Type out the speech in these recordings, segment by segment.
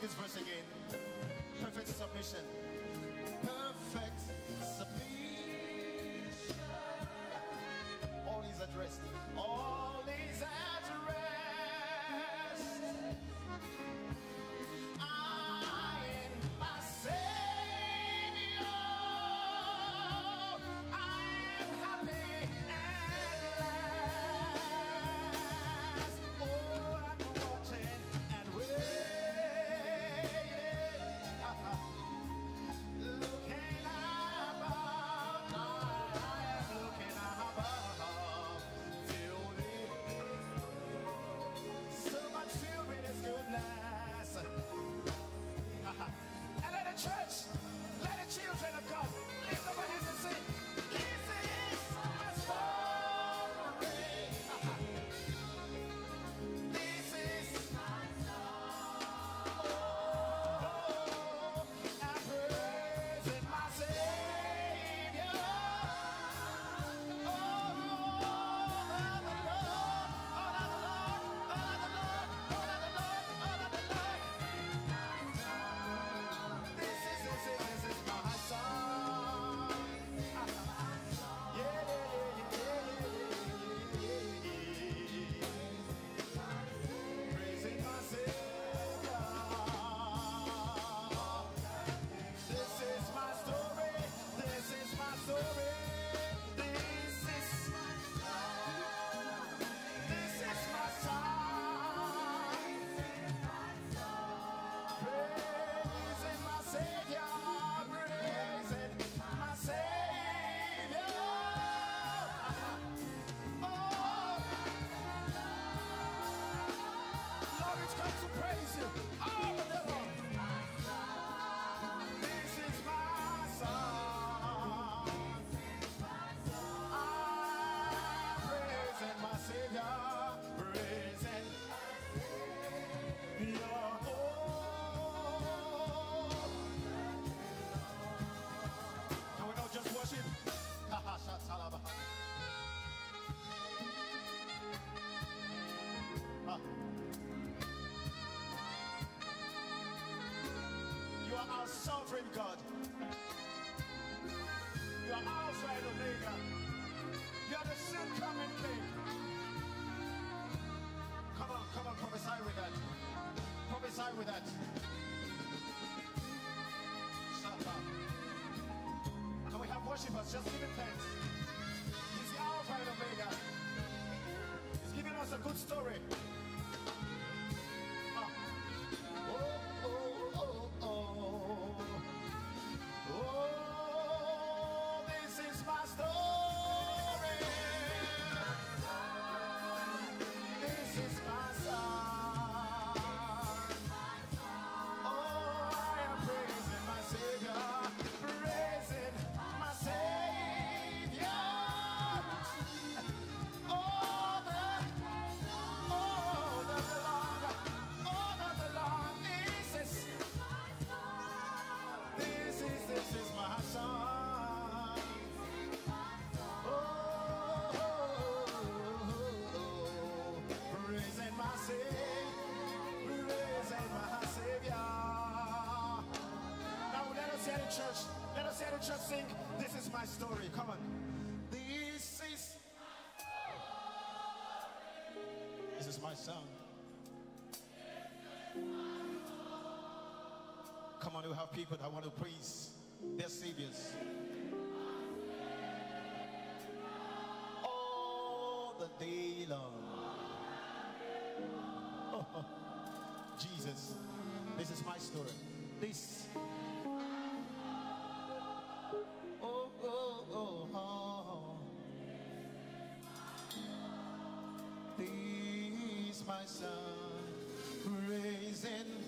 this verse again. Perfect submission. sovereign God. You are Alpha and Omega. You are the soon coming King. Come on, come on, prophesy with that. Prophesy with that. Shut up. Can we have worshippers? Just give him thanks. He's the Alpha and Omega. He's giving us a good story. sing This Is My Story. Come on. This is This is my song. Come on, we have people that want to praise their saviors. All the day long. Oh, Jesus, this is my story. This my son, raising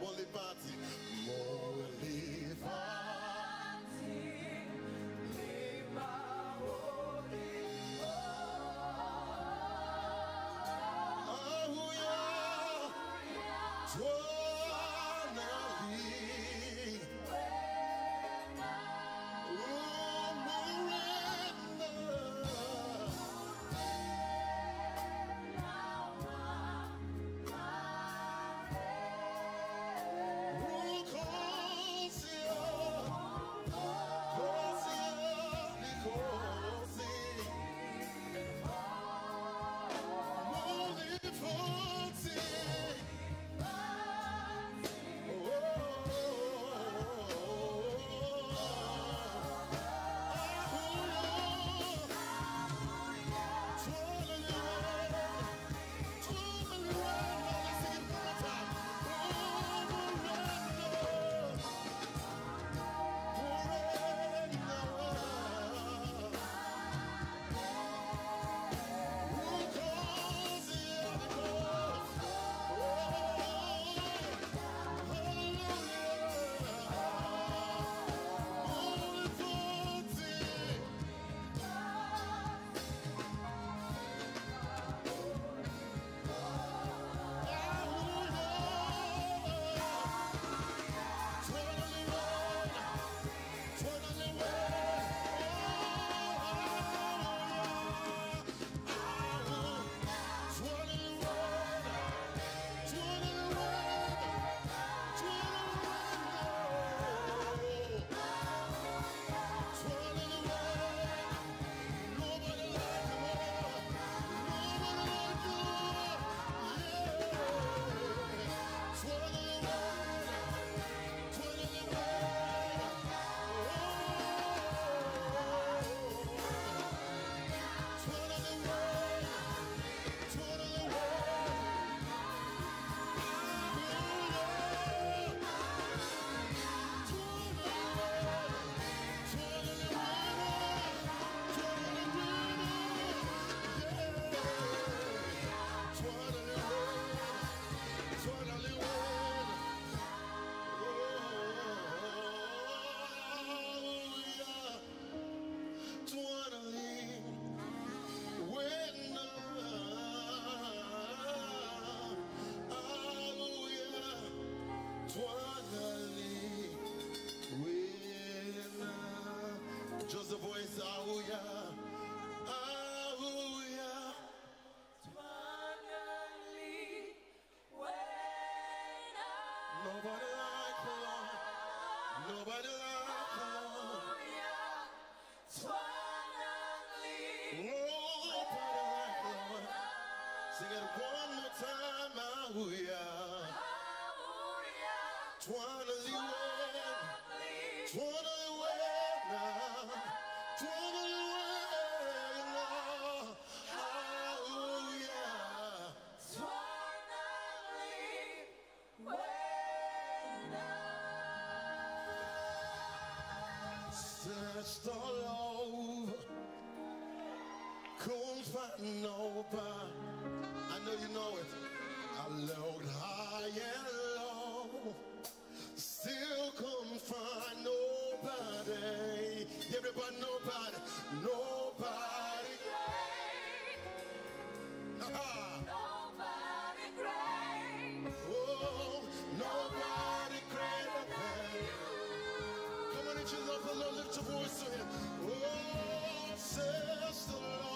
Bolivar. Just a voice, ahoyah, Alleluia. Finally, when I Nobody like. Nobody like. Finally, Nobody like one more time, Finally. Searched all over, couldn't find nobody. I know you know it. I looked high and low, still couldn't find nobody. Everybody, nobody, nobody. Come on, the Lord, lift your voice to Him. Oh, searched all over,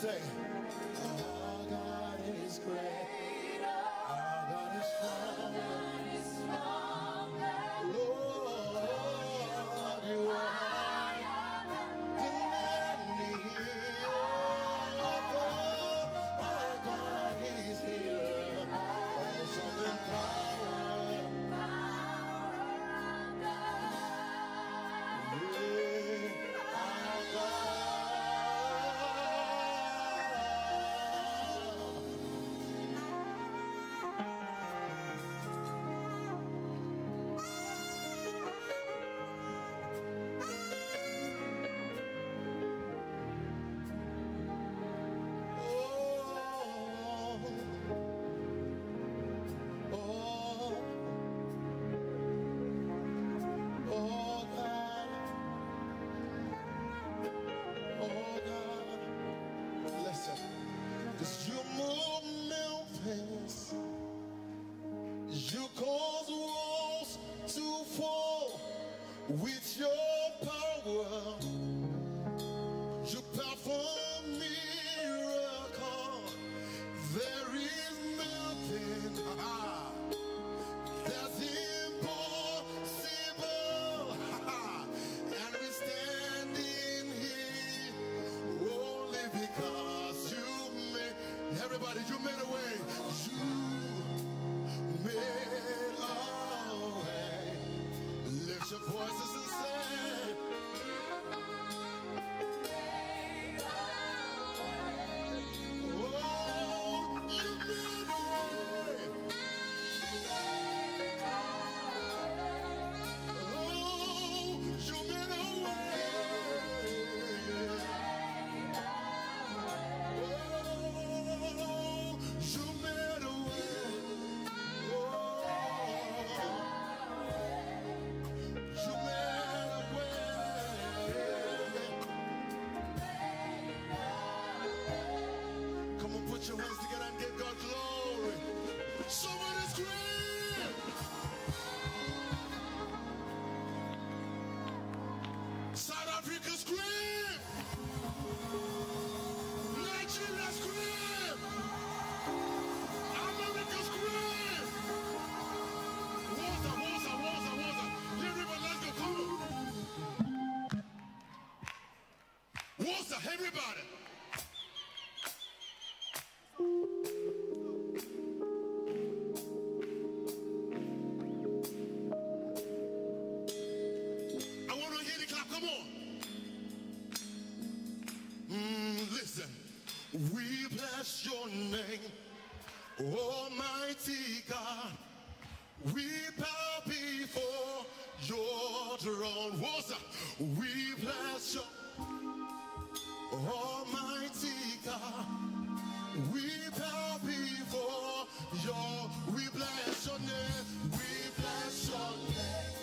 say. Throne. What's up? We bless your Almighty God. We bow before your. We bless your name. We bless your name.